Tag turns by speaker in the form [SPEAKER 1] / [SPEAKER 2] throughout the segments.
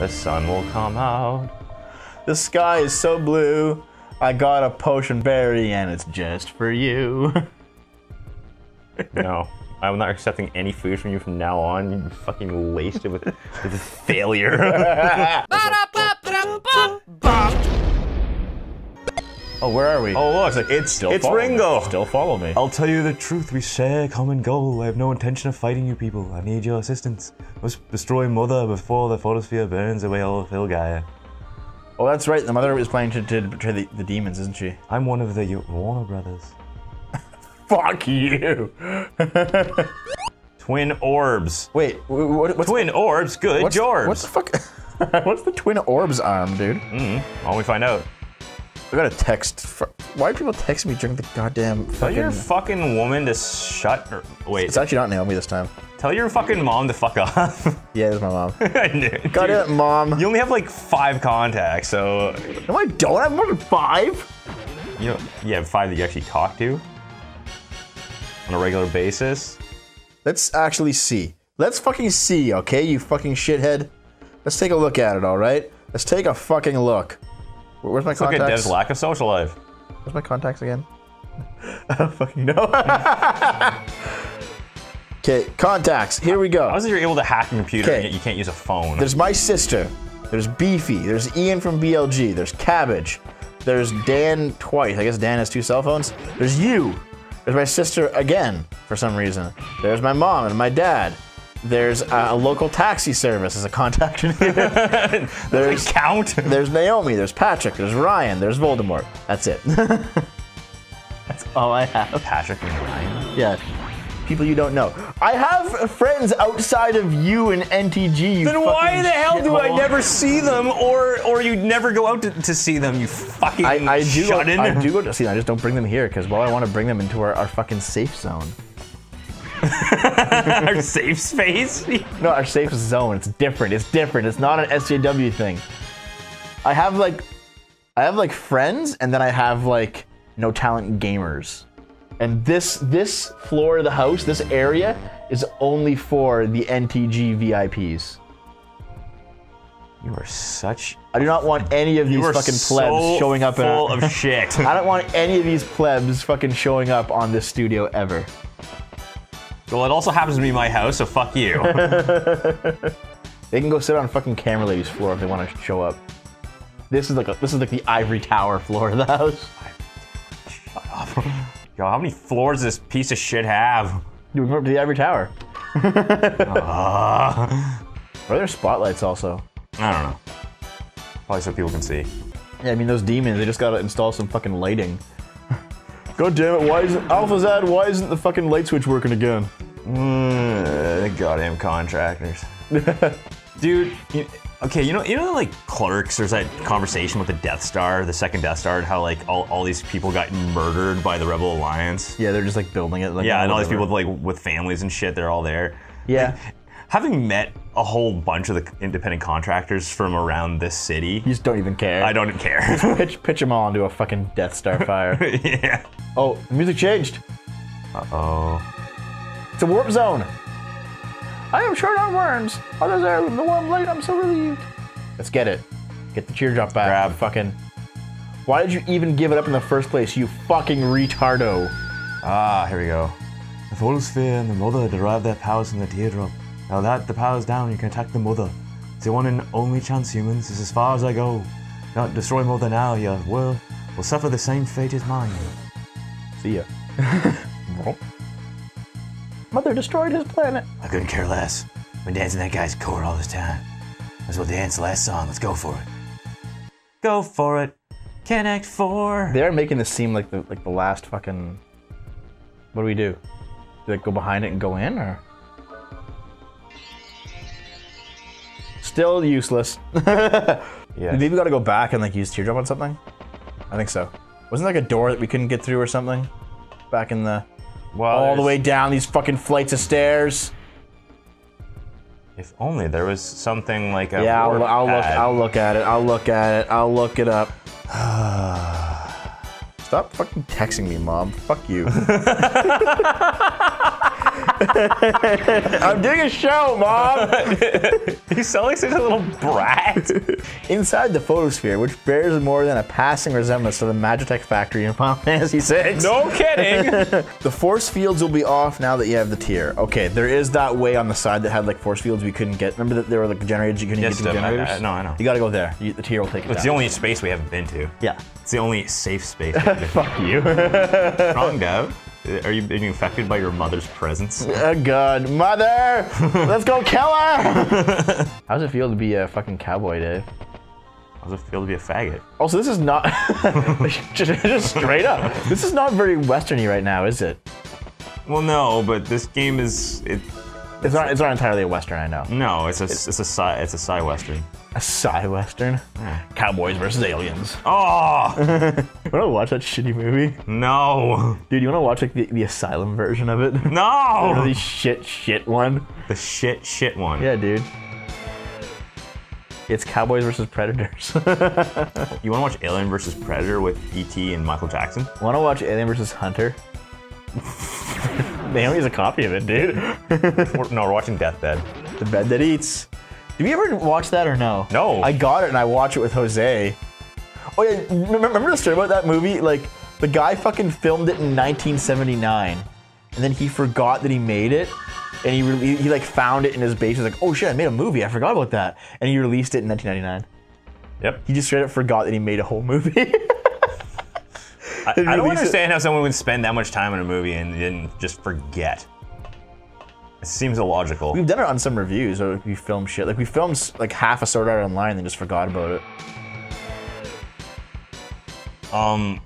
[SPEAKER 1] the sun will come out.
[SPEAKER 2] The sky is so blue. I got a potion berry and it's just for you.
[SPEAKER 1] No, I'm not accepting any food from you from now on. You're fucking wasted with, with failure.
[SPEAKER 2] oh, where are we?
[SPEAKER 1] oh, look, it's
[SPEAKER 2] Still
[SPEAKER 1] it's
[SPEAKER 2] follow me.
[SPEAKER 1] Ringo.
[SPEAKER 2] Still follow me.
[SPEAKER 1] I'll tell you the truth. We share a common goal. I have no intention of fighting you people. I need your assistance. Must destroy Mother before the photosphere burns away all of Filgaia.
[SPEAKER 2] Oh, that's right. The mother was planning to, to betray the, the demons, isn't she?
[SPEAKER 1] I'm one of the Warner brothers.
[SPEAKER 2] Fuck you.
[SPEAKER 1] Twin orbs.
[SPEAKER 2] Wait, what, what's,
[SPEAKER 1] Twin orbs. Good
[SPEAKER 2] what's,
[SPEAKER 1] George.
[SPEAKER 2] what's the fuck? what's the twin orbs arm, dude? Mhm.
[SPEAKER 1] All we find out.
[SPEAKER 2] I got a text. Why do people text me during the goddamn
[SPEAKER 1] Tell
[SPEAKER 2] fucking?
[SPEAKER 1] your fucking woman to shut. Or, wait.
[SPEAKER 2] It's actually not Naomi this time.
[SPEAKER 1] Tell your fucking mom to fuck off.
[SPEAKER 2] Yeah, it's my mom.
[SPEAKER 1] I knew
[SPEAKER 2] Got
[SPEAKER 1] dude.
[SPEAKER 2] it, mom.
[SPEAKER 1] You only have like five contacts, so
[SPEAKER 2] No, I don't. I have more than five.
[SPEAKER 1] you know, you have five that you actually talk to on a regular basis.
[SPEAKER 2] Let's actually see. Let's fucking see, okay, you fucking shithead. Let's take a look at it, all right? Let's take a fucking look. Where- Where's my
[SPEAKER 1] Look at
[SPEAKER 2] contacts?
[SPEAKER 1] Dev's lack of social life.
[SPEAKER 2] Where's my contacts again? I don't fucking know. Okay, contacts. Here we go.
[SPEAKER 1] How is it you're able to hack a computer and
[SPEAKER 2] Okay.
[SPEAKER 1] yet you can't use a phone?
[SPEAKER 2] There's my sister. There's Beefy. There's Ian from BLG. There's Cabbage. There's Dan twice. I guess Dan has two cell phones. There's you. There's my sister again for some reason. There's my mom and my dad. There's a local taxi service as a contact in here.
[SPEAKER 1] There's count.
[SPEAKER 2] There's Naomi. There's Patrick. There's Ryan. There's Voldemort. That's it. That's all I have.
[SPEAKER 1] Patrick and Ryan.
[SPEAKER 2] Yeah. People you don't know. I have friends outside of you and NTG. You
[SPEAKER 1] Then why the hell do I never see them, or or you never go out to, to see them? You fucking
[SPEAKER 2] I, I do. Go,
[SPEAKER 1] shut in.
[SPEAKER 2] I do go to see them. I just don't bring them here because well, I want to bring them into our, our fucking safe zone.
[SPEAKER 1] Our safe space.
[SPEAKER 2] No, our safe zone. It's different. It's different. It's not an SJW thing. I have like, I have like friends, and then I have like no talent gamers. And this this floor of the house, this area, is only for the NTG VIPs.
[SPEAKER 1] You are such.
[SPEAKER 2] I do not want any of these fucking plebs showing up in
[SPEAKER 1] full
[SPEAKER 2] our,
[SPEAKER 1] of shit.
[SPEAKER 2] I don't want any of these plebs fucking showing up on this studio ever.
[SPEAKER 1] Well, it also happens to be my house, so fuck you.
[SPEAKER 2] They can go sit on fucking camera lady's floor if they want to show up. This is like a, this is like the ivory tower floor of the house. Shut up.
[SPEAKER 1] Yo, how many floors does this piece of shit have?
[SPEAKER 2] You can go up to the ivory tower.
[SPEAKER 1] Uh,
[SPEAKER 2] Are there spotlights also?
[SPEAKER 1] I don't know. Probably so people can see.
[SPEAKER 2] Yeah, I mean those demons. They just gotta install some fucking lighting. God damn it! Why isn't Alphazad? Why isn't the fucking light switch working again?
[SPEAKER 1] Mm, the goddamn contractors. Dude, you, okay, you know, you know, like clerks. There's that conversation with the Death Star, the second Death Star, and how like all, all these people got murdered by the Rebel Alliance.
[SPEAKER 2] Yeah, they're just like building it. Like
[SPEAKER 1] Yeah, and all these people with, like with families and shit, they're all there.
[SPEAKER 2] Yeah,
[SPEAKER 1] Having met a whole bunch of the independent contractors from around this city,
[SPEAKER 2] you just don't even care.
[SPEAKER 1] I don't care.
[SPEAKER 2] pitch pitch them all into a fucking Death Star fire.
[SPEAKER 1] yeah.
[SPEAKER 2] oh, the music changed.
[SPEAKER 1] Uh oh.
[SPEAKER 2] It's a warp zone. I am short on worms. Others are in the warm light. I'm so relieved. Let's get it. Get the teardrop back.
[SPEAKER 1] Grab.
[SPEAKER 2] Fucking. Why did you even give it up in the first place, you fucking retardo?
[SPEAKER 1] Ah, here we go. The photosphere and the mother derive their powers from the teardrop. Now that the power's down, you can attack the mother. It's the one and only chance, humans. It's as far as I go. Not destroy mother now, your world will suffer the same fate as mine.
[SPEAKER 2] See ya. Mother destroyed his planet.
[SPEAKER 1] I couldn't care less. Been dancing that guy's core all this time. Might as well dance the last song. Let's go for it. Go for it. Connect four.
[SPEAKER 2] They're making this seem like the like the last fucking. What do we do? Do they go behind it and go in, or? Still useless.
[SPEAKER 1] Yeah.
[SPEAKER 2] Maybe we gotta go back and like use teardrop on something. I think so. Wasn't there like a door that we couldn't get through or something? Back in the
[SPEAKER 1] Well,
[SPEAKER 2] all the way down these fucking flights of stairs.
[SPEAKER 1] If only there was something like a.
[SPEAKER 2] Yeah, I'll, I'll look. I'll look at it. I'll look at it. I'll look it up. Stop fucking texting me, mom. Fuck you. I'm doing a show, mom.
[SPEAKER 1] You sound like such a little brat.
[SPEAKER 2] Inside the photosphere, which bears more than a passing resemblance to the Magitech factory in Final Fantasy VI.
[SPEAKER 1] no kidding.
[SPEAKER 2] The force fields will be off now that you have the tier. Okay, there is that way on the side that had like force fields we couldn't get. Remember that there were like generators you couldn't
[SPEAKER 1] Yes,
[SPEAKER 2] get to
[SPEAKER 1] Tim, I-
[SPEAKER 2] generators?
[SPEAKER 1] I- no, I know.
[SPEAKER 2] You gotta go there. You, the tier will take it
[SPEAKER 1] It's
[SPEAKER 2] down.
[SPEAKER 1] the only space we haven't been to.
[SPEAKER 2] yeah.
[SPEAKER 1] It's the only safe space.
[SPEAKER 2] Fuck you.
[SPEAKER 1] Wrong, Dev. Uh, are you being affected by your mother's presence?
[SPEAKER 2] oh god, mother! Let's go kill her! How does it feel to be a fucking cowboy, Dave?
[SPEAKER 1] How does it feel to be a faggot?
[SPEAKER 2] Also, this is not just, just straight up. This is not very westerny right now, is it?
[SPEAKER 1] Well, no, but this game is it.
[SPEAKER 2] It's not. It's not entirely a western. I know.
[SPEAKER 1] No, it's a it's a sci it's a sci western.
[SPEAKER 2] A sci western. Cowboys versus aliens.
[SPEAKER 1] Oh
[SPEAKER 2] You wanna watch that shitty movie,
[SPEAKER 1] no,
[SPEAKER 2] dude? You wanna watch like the, the asylum version of it?
[SPEAKER 1] no!
[SPEAKER 2] Really shit, shit one.
[SPEAKER 1] The shit shit one.
[SPEAKER 2] Yeah, dude. It's Cowboys versus Predators.
[SPEAKER 1] You want to watch Alien versus Predator with E.T. and Michael Jackson?
[SPEAKER 2] wanna watch Alien versus Hunter? Naomi has a copy of it, dude.
[SPEAKER 1] No, we're watching Deathbed.
[SPEAKER 2] The bed that eats. Did we ever watch that or no?
[SPEAKER 1] No.
[SPEAKER 2] I got it and I watched it with Jose. Oh yeah, remember, the story about that movie? Like the guy fucking filmed it in 1979, and then he forgot that he made it, and he re- he like found it in his basement. Like, oh shit, I made a movie. I forgot about that, and he released it in 1999.
[SPEAKER 1] Yep.
[SPEAKER 2] He just straight up forgot that he made a whole movie.
[SPEAKER 1] I, I don't
[SPEAKER 2] release it-
[SPEAKER 1] understand how someone would spend that much time on a movie and then just forget. It seems illogical.
[SPEAKER 2] We've done it on some reviews, or we filmed shit. Like we filmed like half a Sword Art Online, and then just forgot about it.
[SPEAKER 1] Um,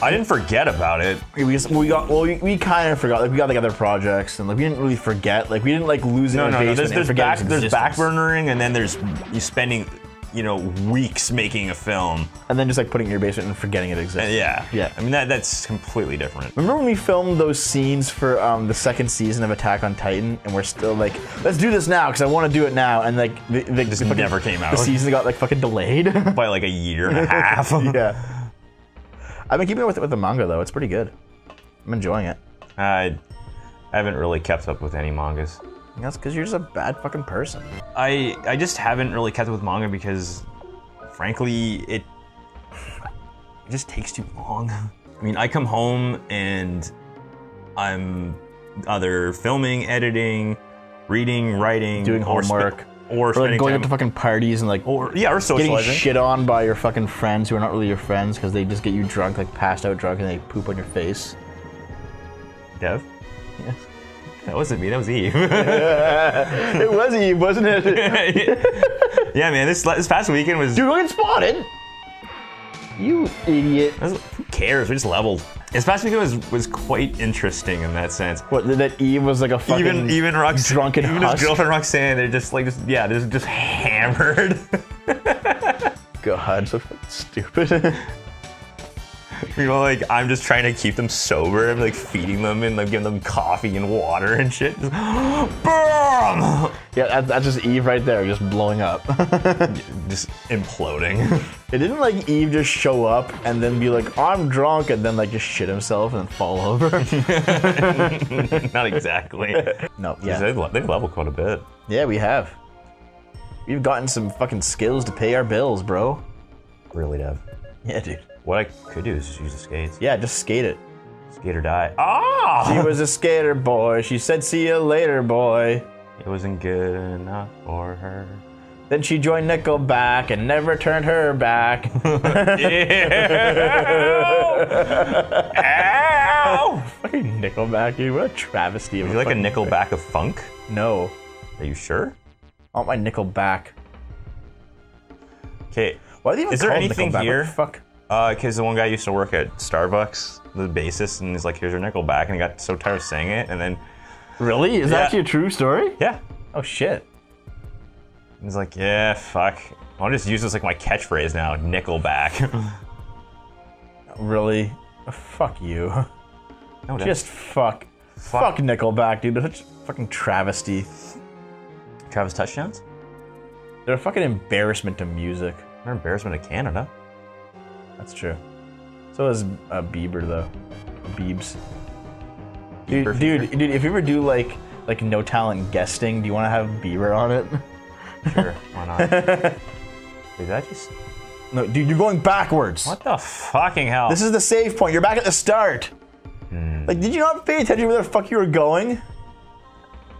[SPEAKER 1] I didn't forget about it.
[SPEAKER 2] We just we got well we, we kind of forgot like we got like other projects and like we didn't really forget like we didn't like lose it
[SPEAKER 1] No,
[SPEAKER 2] in
[SPEAKER 1] no,
[SPEAKER 2] the
[SPEAKER 1] no.
[SPEAKER 2] basement
[SPEAKER 1] There's,
[SPEAKER 2] and
[SPEAKER 1] there's back there's back
[SPEAKER 2] existence.
[SPEAKER 1] burnering, and then there's you spending, you know, weeks making a film.
[SPEAKER 2] and then just like putting it in your basement and forgetting it exists.
[SPEAKER 1] Yeah,
[SPEAKER 2] Yeah.
[SPEAKER 1] I mean that that's completely different.
[SPEAKER 2] Remember when we filmed those scenes for um, the second season of Attack on Titan, and we're still like, let's do this now because I want to do it now, and like the, the,
[SPEAKER 1] Just
[SPEAKER 2] the fucking-
[SPEAKER 1] never came out.
[SPEAKER 2] The season got like fucking delayed.
[SPEAKER 1] By like a year and a half.
[SPEAKER 2] yeah. I've been keeping it with with the manga though. It's pretty good. I'm enjoying it.
[SPEAKER 1] I I haven't really kept up with any mangas.
[SPEAKER 2] That's because you're just a bad fucking person.
[SPEAKER 1] I I just haven't really kept up with manga because, frankly, it it just takes too long. I mean, I come home and I'm either filming, editing, reading, writing,
[SPEAKER 2] Doing homework.
[SPEAKER 1] Or,
[SPEAKER 2] Or like going
[SPEAKER 1] time,
[SPEAKER 2] up to fucking parties and like
[SPEAKER 1] or yeah, or
[SPEAKER 2] getting shit on by your fucking friends who are not really your friends because they just get you drunk, like passed out drunk, and they poop on your face.
[SPEAKER 1] Dev,
[SPEAKER 2] Yes.
[SPEAKER 1] that wasn't me. That was Eve.
[SPEAKER 2] it was Eve, wasn't it?
[SPEAKER 1] yeah, man. This this past weekend was.
[SPEAKER 2] Dude, look at spotted. You idiot.
[SPEAKER 1] Who cares? We just leveled. Weekend was was quite interesting in that sense.
[SPEAKER 2] What? That Eve was like a fucking
[SPEAKER 1] even even Rox-
[SPEAKER 2] drunken
[SPEAKER 1] even
[SPEAKER 2] husk?
[SPEAKER 1] his girlfriend Roxanne, they're just like just yeah, they're just hammered.
[SPEAKER 2] God, so fucking stupid.
[SPEAKER 1] you know, like I'm just trying to keep them sober. I'm like feeding them and like giving them coffee and water and shit. Just, BAM!
[SPEAKER 2] yeah, that, that's just Eve right there, just blowing up.
[SPEAKER 1] Just imploding.
[SPEAKER 2] it didn't like Eve just show up and then be like, I'm drunk, and then like just shit himself and then fall over.
[SPEAKER 1] Not exactly.
[SPEAKER 2] no,
[SPEAKER 1] Yeah.
[SPEAKER 2] yeah.
[SPEAKER 1] They've, le- they've leveled quite a bit.
[SPEAKER 2] Yeah, we have. We've gotten some fucking skills to pay our bills, bro.
[SPEAKER 1] Really, Dev.
[SPEAKER 2] Yeah, dude.
[SPEAKER 1] What I could do is just use the skates.
[SPEAKER 2] Yeah, just skate it.
[SPEAKER 1] Skate or die. Ah!
[SPEAKER 2] She was a skater boy. She said, "See you later, boy."
[SPEAKER 1] It wasn't good enough for her.
[SPEAKER 2] Then she joined Nickelback and never turned her back.
[SPEAKER 1] Ow!
[SPEAKER 2] Fucking Nickelback, dude. What a travesty. Of
[SPEAKER 1] Would you like a
[SPEAKER 2] fucking-
[SPEAKER 1] Nickelback of funk?
[SPEAKER 2] No.
[SPEAKER 1] Are you sure?
[SPEAKER 2] I want my Nickelback.
[SPEAKER 1] Okay.
[SPEAKER 2] Why are they even
[SPEAKER 1] Is there
[SPEAKER 2] called
[SPEAKER 1] anything
[SPEAKER 2] Nickelback? What
[SPEAKER 1] here?
[SPEAKER 2] the fuck.
[SPEAKER 1] Uh, because the one guy used to work at Starbucks, the bassist, and he's like, "Here's your Nickelback," and he got so tired of saying it, and then
[SPEAKER 2] Really? Is
[SPEAKER 1] Yeah.
[SPEAKER 2] that actually a true story?
[SPEAKER 1] yeah,
[SPEAKER 2] Oh shit.
[SPEAKER 1] he's like, "Yeah, fuck, I'll just use this like my catchphrase now, Nickelback."
[SPEAKER 2] Really? Fuck you.
[SPEAKER 1] no,
[SPEAKER 2] Just fuck. Fuck Nickelback, dude. They're such a fucking travesty.
[SPEAKER 1] Travis touchdowns.
[SPEAKER 2] They're a fucking embarrassment to music.
[SPEAKER 1] They're an embarrassment to Canada.
[SPEAKER 2] That's true. So is uh, Bieber though. Biebs. Dude,
[SPEAKER 1] Bieber
[SPEAKER 2] dude, dude, if you ever do like like no talent guesting. Do you want to have Bieber on it?
[SPEAKER 1] Sure, why not? Did I just.
[SPEAKER 2] No, dude, you're going backwards.
[SPEAKER 1] What the fucking hell?
[SPEAKER 2] This is the save point. You're back at the start. Hmm. Like, did you not pay attention where the fuck you were going?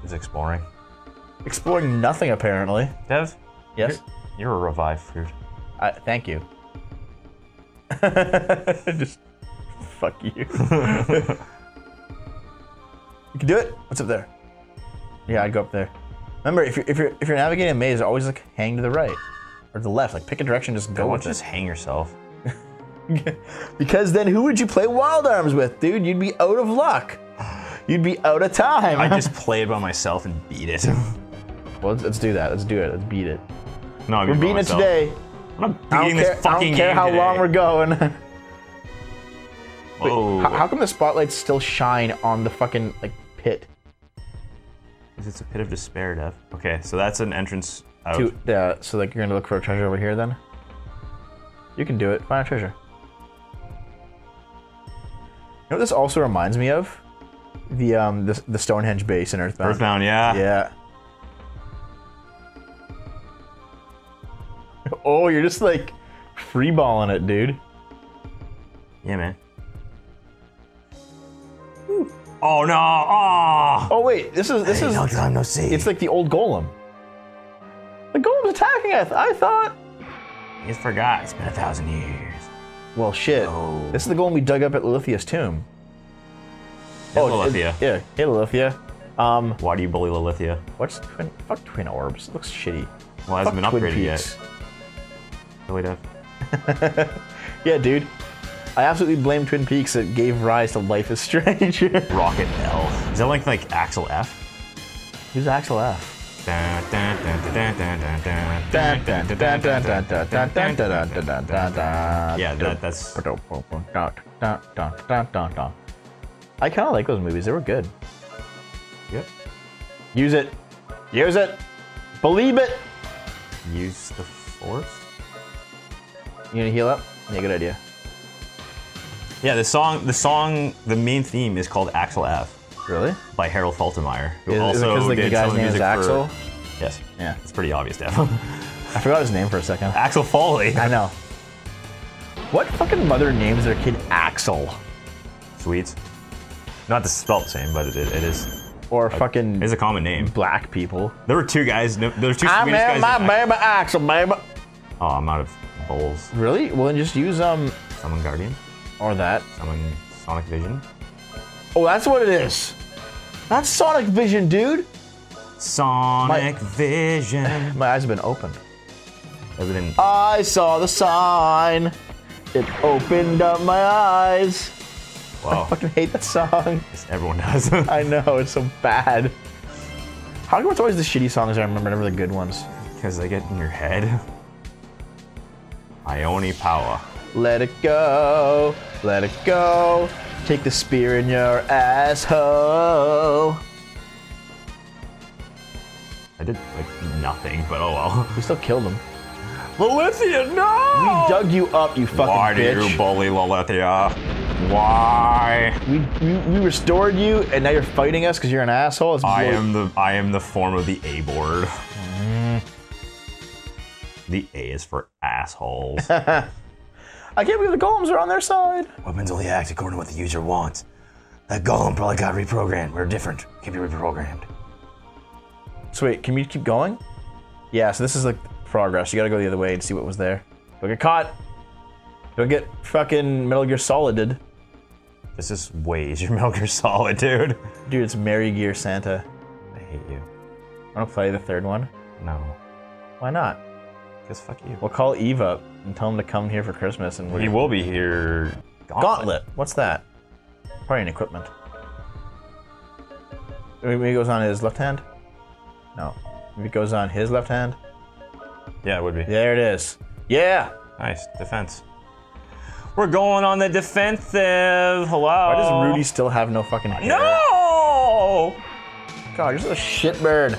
[SPEAKER 1] is exploring.
[SPEAKER 2] Exploring nothing, apparently.
[SPEAKER 1] Dev,
[SPEAKER 2] Yes.
[SPEAKER 1] you're a revived fruit.
[SPEAKER 2] I, thank you. Just fuck you. You can do it. What's up there? Yeah, I'd go up there. Remember, if you're if you're if you're navigating a maze, always like hang to the right or the left. Like pick a direction, just go
[SPEAKER 1] don't just
[SPEAKER 2] it.
[SPEAKER 1] hang yourself?
[SPEAKER 2] Because then who would you play Wild Arms with, dude? You'd be out of luck. You'd be out of time.
[SPEAKER 1] I just play it by myself and beat it.
[SPEAKER 2] well, let's, let's do that. Let's do it. Let's beat it.
[SPEAKER 1] no,
[SPEAKER 2] We're beating it today.
[SPEAKER 1] I'm not
[SPEAKER 2] I don't
[SPEAKER 1] beating
[SPEAKER 2] care, I don't care how
[SPEAKER 1] today.
[SPEAKER 2] long we're going.
[SPEAKER 1] Whoa.
[SPEAKER 2] how, how come the spotlights still shine on the fucking like pit?
[SPEAKER 1] 'Cause it's a pit of despair, Dev. Okay, so that's an entrance out.
[SPEAKER 2] To, yeah, so like you're gonna look for a treasure over here then? You can do it. Find a treasure. You know what this also reminds me of? The um the, the Stonehenge base in Earthbound.
[SPEAKER 1] Earthbound, yeah.
[SPEAKER 2] Yeah. Oh, you're just like freeballing it, dude.
[SPEAKER 1] Yeah, man. Oh no! Oh!
[SPEAKER 2] Oh wait, this is this is
[SPEAKER 1] time no see.
[SPEAKER 2] it's like the old golem. The golem's attacking us. I thought.
[SPEAKER 1] He's forgot. It's been a thousand years.
[SPEAKER 2] Well, shit.
[SPEAKER 1] Oh.
[SPEAKER 2] This is the golem we dug up at Lolithia's tomb.
[SPEAKER 1] Oh,
[SPEAKER 2] it-
[SPEAKER 1] Lolithia.
[SPEAKER 2] yeah, hey Lolithia. Um,
[SPEAKER 1] Why do you bully Lolithia?
[SPEAKER 2] what's twin? Fuck twin orbs. It looks shitty.
[SPEAKER 1] Well, it hasn't
[SPEAKER 2] Fuck
[SPEAKER 1] been upgraded yet.
[SPEAKER 2] Peaks.
[SPEAKER 1] Really, Dev?
[SPEAKER 2] Yeah, dude. I absolutely blame Twin Peaks that gave rise to Life is Strange.
[SPEAKER 1] Rocket L. Is that like like Axel F?
[SPEAKER 2] Who's Axel F?
[SPEAKER 1] Yeah, that's.
[SPEAKER 2] I kind of like those movies. They were good.
[SPEAKER 1] Yep.
[SPEAKER 2] Use it. Use it. Believe it.
[SPEAKER 1] Use the force.
[SPEAKER 2] You gonna heal up? Yeah, good idea.
[SPEAKER 1] Yeah, the song, the song, the main theme is called Axel F
[SPEAKER 2] Really?
[SPEAKER 1] by Harold Faltermeyer, who
[SPEAKER 2] Is, is it
[SPEAKER 1] also
[SPEAKER 2] like, the
[SPEAKER 1] did
[SPEAKER 2] guy's
[SPEAKER 1] the
[SPEAKER 2] name is Axel?
[SPEAKER 1] For, yes,
[SPEAKER 2] Yeah.
[SPEAKER 1] it's pretty obvious, Dev.
[SPEAKER 2] I forgot his name for a second.
[SPEAKER 1] Axel Foley.
[SPEAKER 2] I know. What fucking mother names their kid Axel?
[SPEAKER 1] Sweets. Not the spelled same, but it, it is.
[SPEAKER 2] Or fucking
[SPEAKER 1] It is a common name.
[SPEAKER 2] black people.
[SPEAKER 1] There were two guys. no- There were two
[SPEAKER 2] I
[SPEAKER 1] Swedish guys.
[SPEAKER 2] my baby Axel, baby.
[SPEAKER 1] Oh, I'm out of bowls.
[SPEAKER 2] Really? Well, then just use um
[SPEAKER 1] Summon Guardian.
[SPEAKER 2] Or that.
[SPEAKER 1] Summon Sonic Vision.
[SPEAKER 2] Oh, that's what it is. That's Sonic Vision, dude.
[SPEAKER 1] Sonic Vision.
[SPEAKER 2] My eyes have been opened.
[SPEAKER 1] Everything.
[SPEAKER 2] I saw the sign. It opened up my eyes.
[SPEAKER 1] Wow.
[SPEAKER 2] I fucking hate that song.
[SPEAKER 1] Everyone does.
[SPEAKER 2] I know it's so bad. How come it's always the shitty songs I remember, never the good ones?
[SPEAKER 1] Because they get in your head. Ioni Power.
[SPEAKER 2] Let it go, let it go. Take the spear in your asshole.
[SPEAKER 1] I did like nothing, but oh well.
[SPEAKER 2] We still killed him. Lolithia,
[SPEAKER 1] no!
[SPEAKER 2] We dug you up, you fucking
[SPEAKER 1] Why do
[SPEAKER 2] bitch.
[SPEAKER 1] you bully Lolithia? Why?
[SPEAKER 2] we, we, we restored you, and now you're fighting us because you're an asshole. It's
[SPEAKER 1] I am the I am the form of the A board. Mm. The A is for assholes.
[SPEAKER 2] I can't believe the golems are on their side.
[SPEAKER 1] Weapons only act according to what the user wants. That golem probably got reprogrammed. We're different. Can't be reprogrammed.
[SPEAKER 2] So wait, can we keep going? Yeah, so this is like progress. You gotta go the other way and see what was there. Don't get caught. Don't get fucking Metal Gear Solided.
[SPEAKER 1] This is way easier Metal Gear Solid, dude.
[SPEAKER 2] Dude, it's Mary Gear Santa.
[SPEAKER 1] I hate you.
[SPEAKER 2] Wanna play the third one?
[SPEAKER 1] No.
[SPEAKER 2] Why not?
[SPEAKER 1] Because fuck you.
[SPEAKER 2] We'll call Eve up and tell him to come here for Christmas and we're
[SPEAKER 1] He will be here.
[SPEAKER 2] Gauntlet. What's that? Probably an equipment. Maybe it goes on his left hand? No. Maybe it goes on his left hand?
[SPEAKER 1] Yeah, it would be.
[SPEAKER 2] There it is. Yeah!
[SPEAKER 1] Nice. Defense. We're going on the defensive. Hello.
[SPEAKER 2] Why does Rudy still have no fucking hair?
[SPEAKER 1] No!
[SPEAKER 2] God, you're such a shitbird.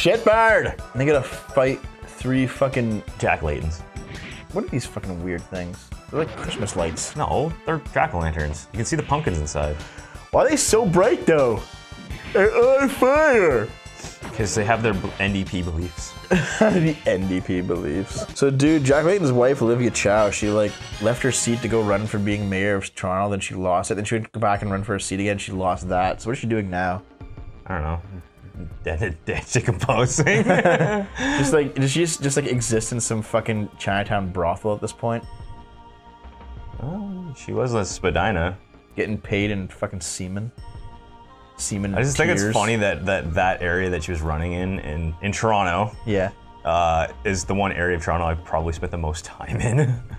[SPEAKER 2] Shitbird! And they gotta fight three fucking.
[SPEAKER 1] Jack Layton's.
[SPEAKER 2] What are these fucking weird things? They're like Christmas lights.
[SPEAKER 1] No, they're jack o' lanterns. You can see the pumpkins inside.
[SPEAKER 2] Why are they so bright though? They're on fire.
[SPEAKER 1] Because they have their NDP beliefs.
[SPEAKER 2] the NDP beliefs. So, dude, Jack Layton's wife, Olivia Chow, she like left her seat to go run for being mayor of Toronto. Then she lost it. Then she would go back and run for her seat again. She lost that. So, what is she doing now?
[SPEAKER 1] I don't know. Dead, decomposing.
[SPEAKER 2] Just like, does she just, just like exist in some fucking Chinatown brothel at this point?
[SPEAKER 1] Oh, she was a Spadina.
[SPEAKER 2] Getting paid in fucking semen. Semen.
[SPEAKER 1] I just think it's funny that, that that area that she was running in in, in Toronto
[SPEAKER 2] Yeah.
[SPEAKER 1] uh, is the one area of Toronto I probably spent the most time in.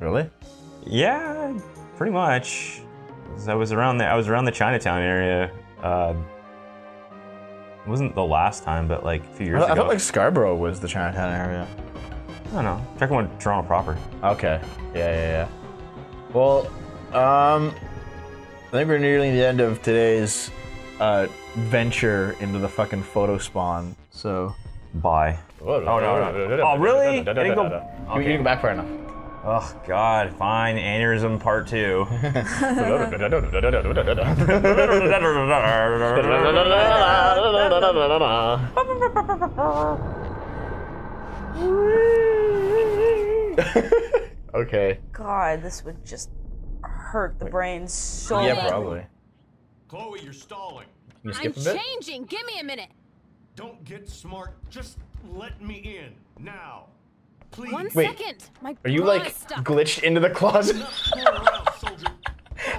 [SPEAKER 2] Really?
[SPEAKER 1] yeah, pretty much. I was around the I was around the Chinatown area. Uh, it wasn't the last time, but like a few years
[SPEAKER 2] I, I
[SPEAKER 1] ago.
[SPEAKER 2] thought like Scarborough was the Chinatown area.
[SPEAKER 1] I don't know. Check on Toronto proper.
[SPEAKER 2] Okay. Yeah, yeah, yeah. Well, um, I think we're nearing the end of today's uh, venture into the fucking photo spawn. So.
[SPEAKER 1] Bye.
[SPEAKER 2] Oh
[SPEAKER 1] no, no. Oh, really? I didn't go-
[SPEAKER 2] You can go back far enough.
[SPEAKER 1] Oh God, fine. Aneurysm part two.
[SPEAKER 2] okay.
[SPEAKER 3] God, this would just hurt the brain so
[SPEAKER 2] Yeah,
[SPEAKER 3] badly.
[SPEAKER 2] probably.
[SPEAKER 4] Chloe, you're stalling.
[SPEAKER 2] Can you
[SPEAKER 5] I'm
[SPEAKER 2] a bit?
[SPEAKER 5] changing. Give me a minute.
[SPEAKER 4] Don't get smart. Just let me in now. Please.
[SPEAKER 5] One
[SPEAKER 2] Wait,
[SPEAKER 5] second. My
[SPEAKER 2] Are you like
[SPEAKER 5] stuck.
[SPEAKER 2] glitched into the closet?
[SPEAKER 4] Fool around, soldier.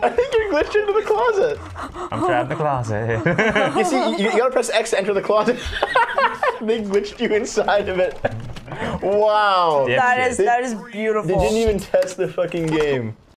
[SPEAKER 2] I think you're glitched into the closet.
[SPEAKER 1] I'm trapped in the closet.
[SPEAKER 2] You see, you, you gotta press X to enter the closet. they glitched you inside of it. Wow.
[SPEAKER 3] That is that is beautiful.
[SPEAKER 2] They didn't even test the fucking game.